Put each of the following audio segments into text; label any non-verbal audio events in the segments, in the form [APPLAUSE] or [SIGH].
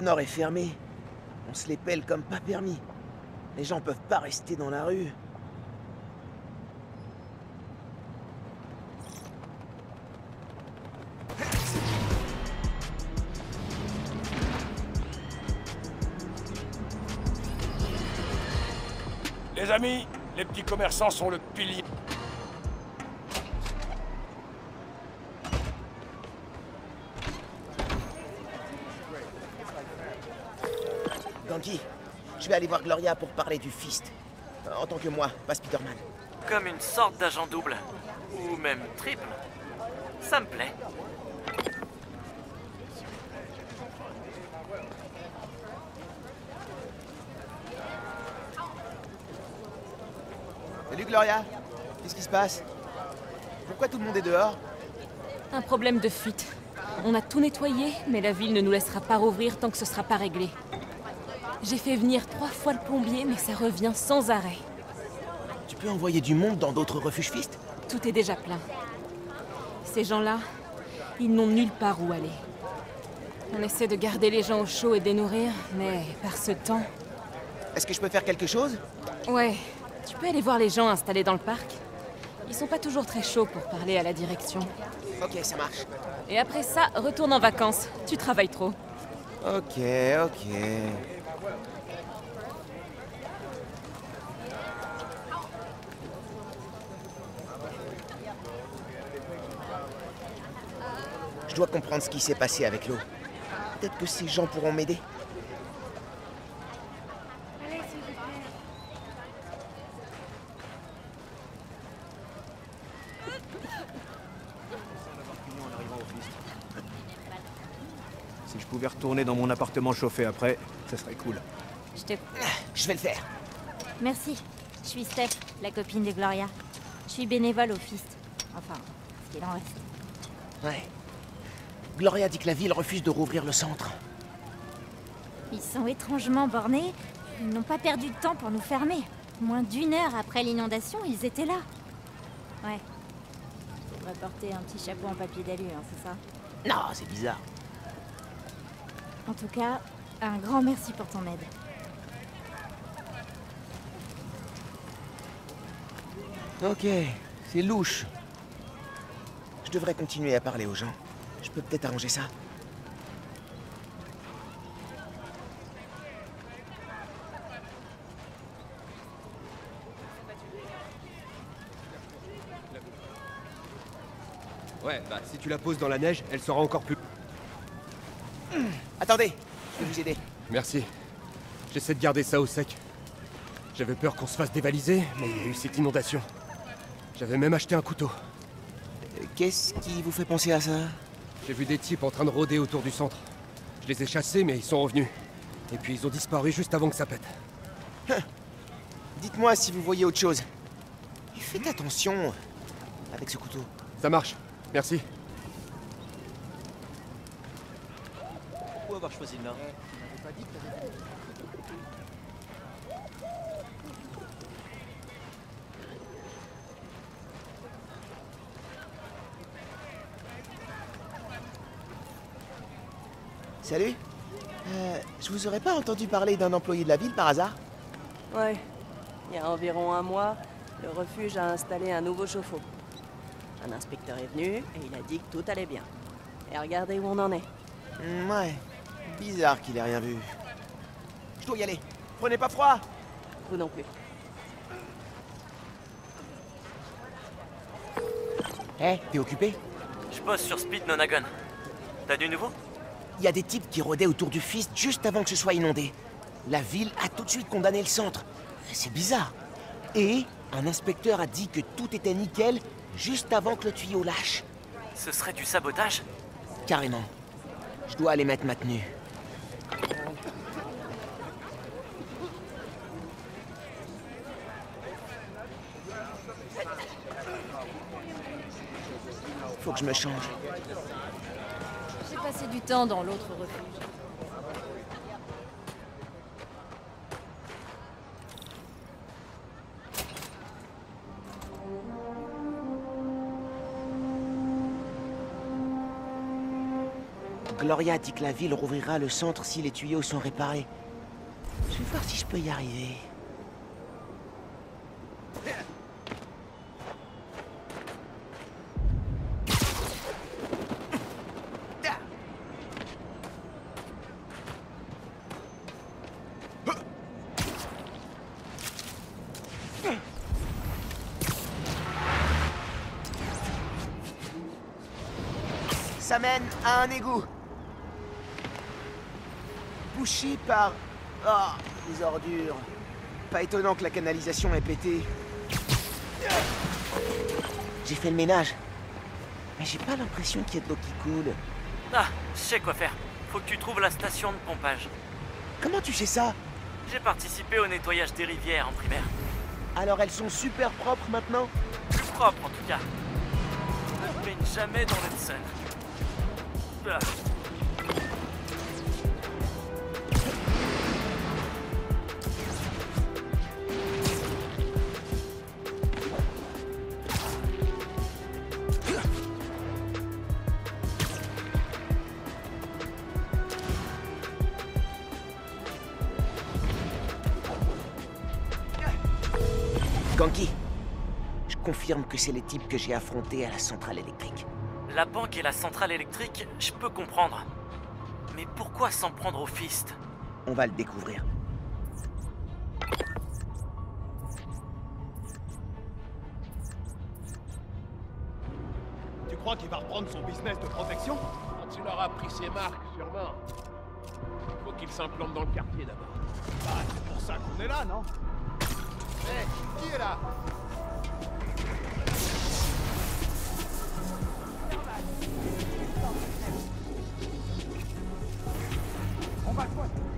nord est fermée. On se les pèle comme pas permis. Les gens peuvent pas rester dans la rue. Les amis, les petits commerçants sont le pilier. Je vais aller voir Gloria pour parler du Fist. En tant que moi, pas Spider-Man. Comme une sorte d'agent double. Ou même triple. Ça me plaît. Salut Gloria Qu'est-ce qui se passe? Pourquoi tout le monde est dehors? Un problème de fuite. On a tout nettoyé, mais la ville ne nous laissera pas rouvrir tant que ce sera pas réglé. J'ai fait venir trois fois le plombier, mais ça revient sans arrêt. Tu peux envoyer du monde dans d'autres refuges Fist? Tout est déjà plein. Ces gens-là, ils n'ont nulle part où aller. On essaie de garder les gens au chaud et de les nourrir, mais par ce temps... Est-ce que je peux faire quelque chose? Ouais, tu peux aller voir les gens installés dans le parc. Ils sont pas toujours très chauds pour parler à la direction. Ok, ça marche. Et après ça, retourne en vacances. Tu travailles trop. Ok, ok. Je dois comprendre ce qui s'est passé avec l'eau. Peut-être que ces gens pourront m'aider. Si je pouvais retourner dans mon appartement chauffé après, ça serait cool. Je te... Je vais le faire. Merci. Je suis Steph, la copine de Gloria. Je suis bénévole au Fist. Enfin, ce qu'il en reste. Ouais. Gloria dit que la ville refuse de rouvrir le centre. Ils sont étrangement bornés. Ils n'ont pas perdu de temps pour nous fermer. Moins d'une heure après l'inondation, ils étaient là. Ouais. Faudrait porter un petit chapeau en papier d'alu, hein, c'est ça? Non, c'est bizarre. En tout cas, un grand merci pour ton aide. Ok, c'est louche. Je devrais continuer à parler aux gens. Je peux peut-être arranger ça. Ouais, bah si tu la poses dans la neige, elle sera encore plus... Attendez, vous aider. Merci. J'essaie de garder ça au sec. J'avais peur qu'on se fasse dévaliser, mais il y a eu cette inondation. J'avais même acheté un couteau. Euh, Qu'est-ce qui vous fait penser à ça? J'ai vu des types en train de rôder autour du centre. Je les ai chassés, mais ils sont revenus. Et puis ils ont disparu juste avant que ça pète. Dites-moi si vous voyez autre chose. Et faites attention avec ce couteau. Ça marche. Merci. Avoir choisi le nord Salut Euh, je vous aurais pas entendu parler d'un employé de la ville par hasard? Ouais. Il y a environ un mois, le refuge a installé un nouveau chauffe-eau. Un inspecteur est venu et il a dit que tout allait bien. Et regardez où on en est. Hmm, Ouais. Bizarre qu'il ait rien vu. Je dois y aller. Prenez pas froid Vous non plus. Eh, t'es occupé? Je bosse sur Speed Nonagon. T'as du nouveau? Il y a des types qui rôdaient autour du fils juste avant que ce soit inondé. La ville a tout de suite condamné le centre. C'est bizarre. Et un inspecteur a dit que tout était nickel juste avant que le tuyau lâche. Ce serait du sabotage? Carrément. Je dois aller mettre ma tenue. Je me change. J'ai passé du temps dans l'autre refuge. Gloria dit que la ville rouvrira le centre si les tuyaux sont réparés. Je vais voir si je peux y arriver. Bouché par... Ah, les ordures. Pas étonnant que la canalisation ait pété. J'ai fait le ménage. Mais j'ai pas l'impression qu'il y ait de l'eau qui coule. Ah, je sais quoi faire. Faut que tu trouves la station de pompage. Comment tu sais ça? J'ai participé au nettoyage des rivières en primaire. Alors elles sont super propres maintenant? Plus propre en tout cas. Ne baigne jamais dans l'Hudson. Ah. Ganki, je confirme que c'est les types que j'ai affrontés à la centrale électrique. La banque et la centrale électrique, je peux comprendre. Mais pourquoi s'en prendre au fist? On va le découvrir. Tu crois qu'il va reprendre son business de protection? Quand il aura pris ses marques, sûrement. Faut qu'il s'implante dans le quartier d'abord. Bah, c'est pour ça qu'on est là, non? On va quoi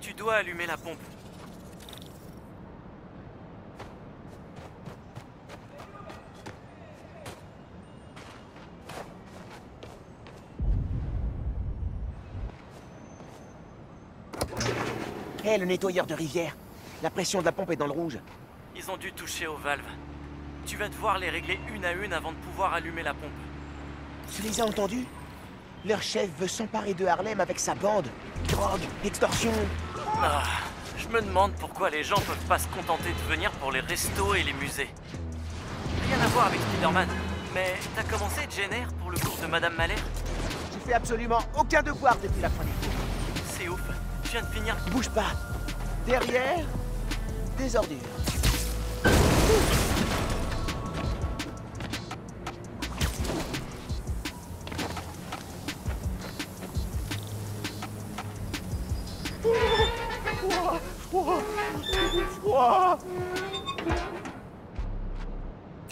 Tu dois allumer la pompe. Hé, le nettoyeur de rivière La pression de la pompe est dans le rouge. Ils ont dû toucher aux valves. Tu vas devoir les régler une à une avant de pouvoir allumer la pompe. Tu les as entendus? Leur chef veut s'emparer de Harlem avec sa bande. Drogue, extorsion. Ah, je me demande pourquoi les gens peuvent pas se contenter de venir pour les restos et les musées. Rien à voir avec Spider-Man. Mais t'as commencé Jenner pour le cours de Madame Malher J'ai fait absolument aucun devoir depuis la fin du cours. C'est ouf. Je viens de finir. Bouge pas. Derrière, des ordures.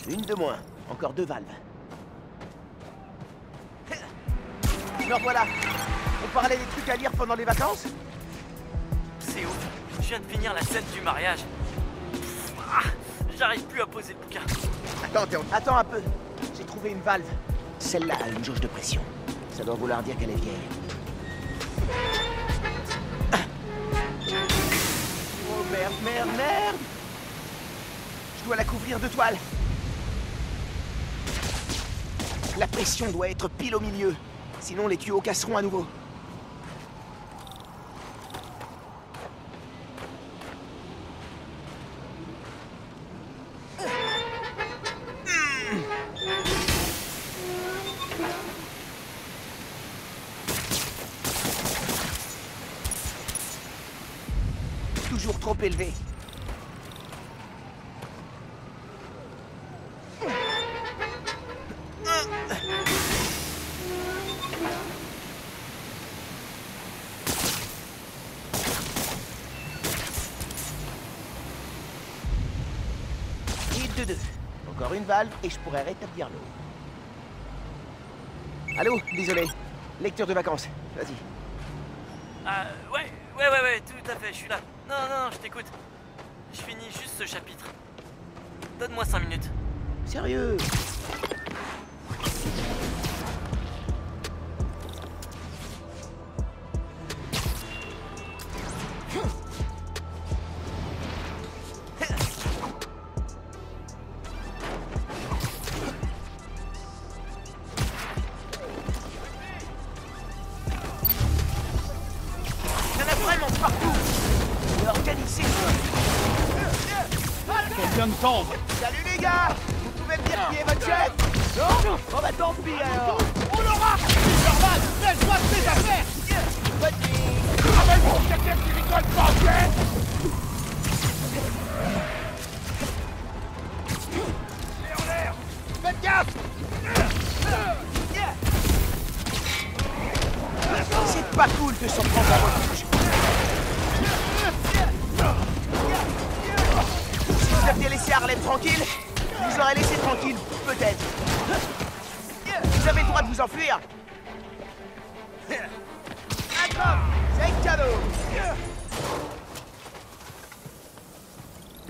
Une de moins. Encore deux valves. Alors voilà. On parlait des trucs à lire pendant les vacances C'est ouf. Je viens de finir la scène du mariage. Ah, J'arrive plus à poser le bouquin. Attends, Théo, attends un peu. J'ai trouvé une valve. Celle-là a une jauge de pression. Ça doit vouloir dire qu'elle est vieille. Dois la couvrir de toile. La pression doit être pile au milieu. Sinon, les tuyaux casseront à nouveau. Toujours trop élevé. Deux. Encore une valve et je pourrais rétablir l'eau. Allô, désolé. Lecture de vacances. Vas-y. Ah, ouais, ouais, ouais, ouais, tout à fait, je suis là. Non, non, non, je t'écoute. Je finis juste ce chapitre. Donne-moi 5 minutes. Sérieux?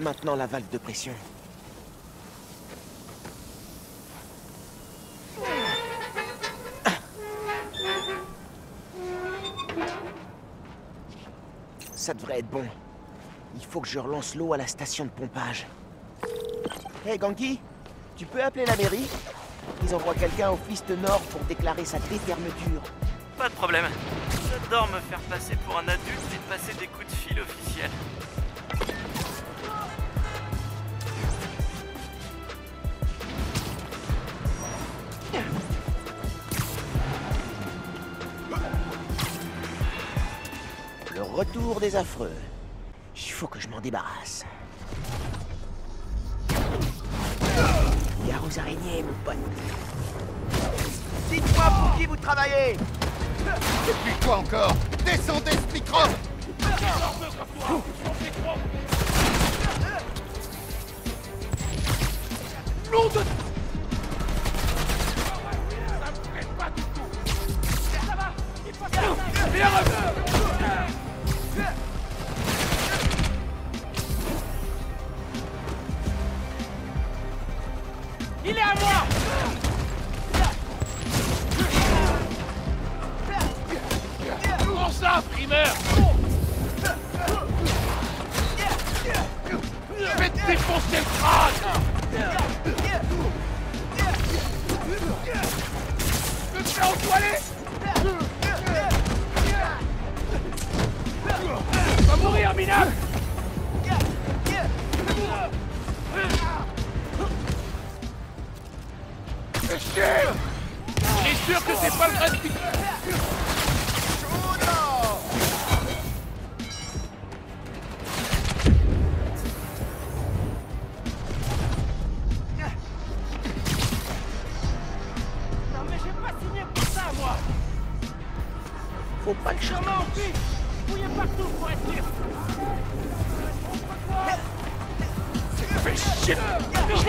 Maintenant la valve de pression. Ça devrait être bon. Il faut que je relance l'eau à la station de pompage. Hé, Ganki Tu peux appeler la mairie? Ils envoient quelqu'un au Fist Nord pour déclarer sa défermeture. Pas de problème. J'adore me faire passer pour un adulte et passer des coups de fil officiels. Retour des affreux. Il faut que je m'en débarrasse. Gare aux araignées, mon pote. Dites-moi pour qui vous travaillez Depuis quoi encore? Descendez ce micro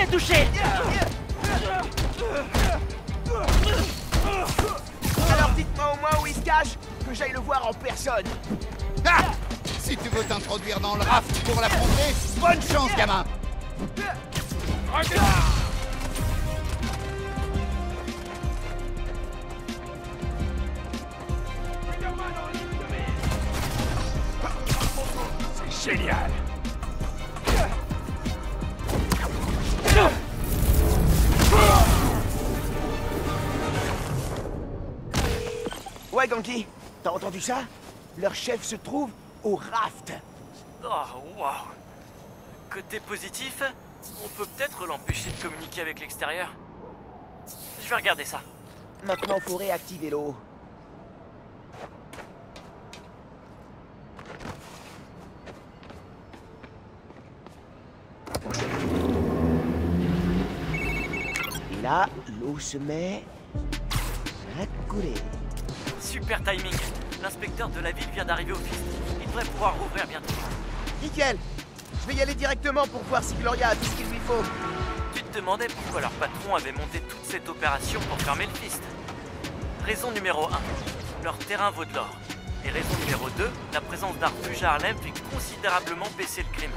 Touché. Alors dites-moi au moins où il se cache, que j'aille le voir en personne. Ah Si tu veux t'introduire dans le raft pour l'affronter, bonne chance, gamin. Regarde Ouais, t'as entendu ça? Leur chef se trouve au raft. Oh, waouh Côté positif, on peut peut-être l'empêcher de communiquer avec l'extérieur. Je vais regarder ça. Maintenant, faut réactiver l'eau. Et là, l'eau se met à couler. Super timing. L'inspecteur de la ville vient d'arriver au fist. Il devrait pouvoir rouvrir bientôt. Nickel Je vais y aller directement pour voir si Gloria a tout ce qu'il lui faut. Tu te demandais pourquoi leur patron avait monté toute cette opération pour fermer le fist. Raison numéro 1, leur terrain vaut de l'or. Et raison numéro 2, la présence d'un refuge à Harlem fait considérablement baisser le crime.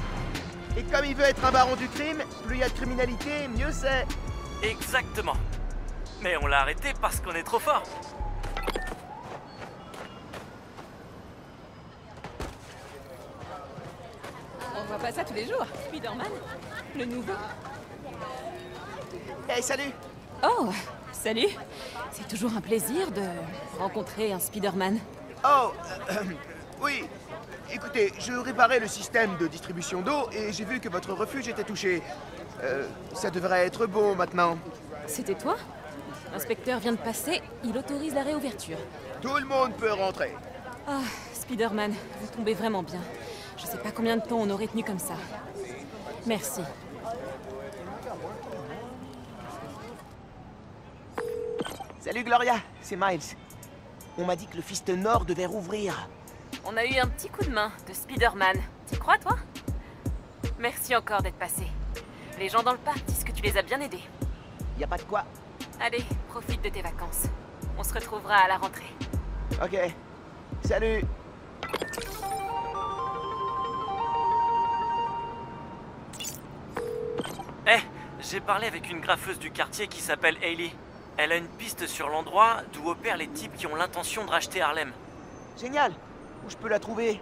Et comme il veut être un baron du crime, plus il y a de criminalité, mieux c'est. Exactement. Mais on l'a arrêté parce qu'on est trop fort. Pas ça tous les jours. Spider-Man Le nouveau Hey, salut Oh, salut C'est toujours un plaisir de rencontrer un Spider-Man. Oh, euh, [CLEARS THROAT] oui. Écoutez, je réparais le système de distribution d'eau et j'ai vu que votre refuge était touché. Euh, ça devrait être bon maintenant. C'était toi? L'inspecteur vient de passer, il autorise la réouverture. Tout le monde peut rentrer. Ah, Spider-Man, vous tombez vraiment bien. Je sais pas combien de temps on aurait tenu comme ça. Merci. Salut Gloria, c'est Miles. On m'a dit que le Fist Nord devait rouvrir. On a eu un petit coup de main de Spider-Man. Tu crois, toi? Merci encore d'être passé. Les gens dans le parc disent que tu les as bien aidés. Y a pas de quoi. Allez, profite de tes vacances. On se retrouvera à la rentrée. Ok. Salut. J'ai parlé avec une graffeuse du quartier qui s'appelle Hailey. Elle a une piste sur l'endroit d'où opèrent les types qui ont l'intention de racheter Harlem. Génial. Où je peux la trouver?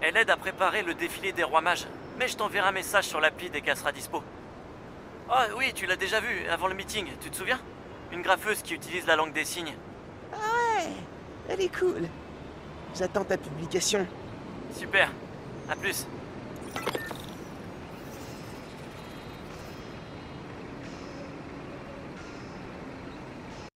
Elle aide à préparer le défilé des rois mages. Mais je t'enverrai un message sur l'appli dès qu'elle sera dispo. Ah oui, tu l'as déjà vu avant le meeting, tu te souviens? Une graffeuse qui utilise la langue des signes. Ah ouais, elle est cool. J'attends ta publication. Super. À plus.